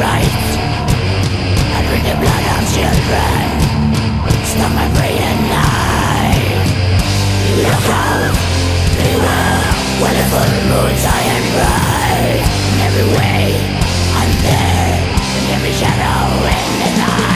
I drink the blood of children. Stop my night. Look out, beware When the full moon's high and bright. In every way, I'm there. In every shadow in the night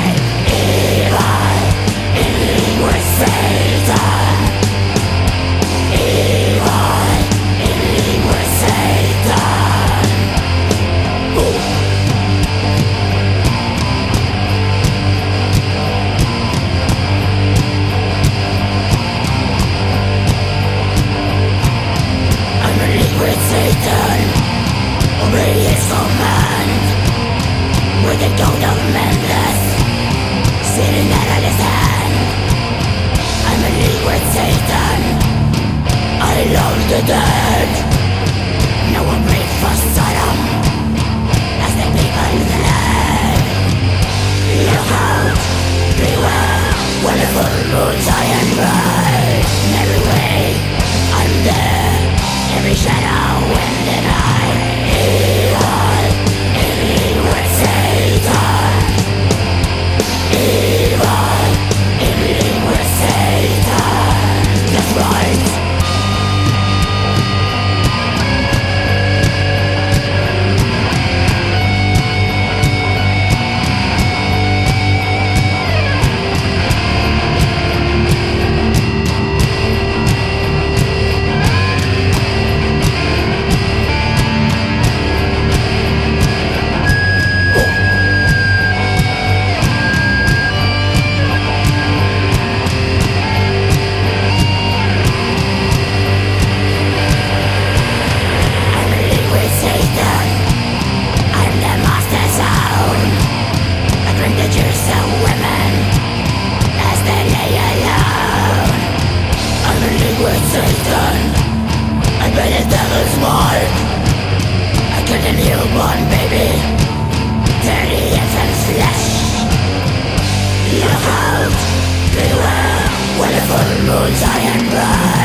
the dead No one breathed for Sodom. As they people the Look out, beware, wonderful moons I bright. dying blood.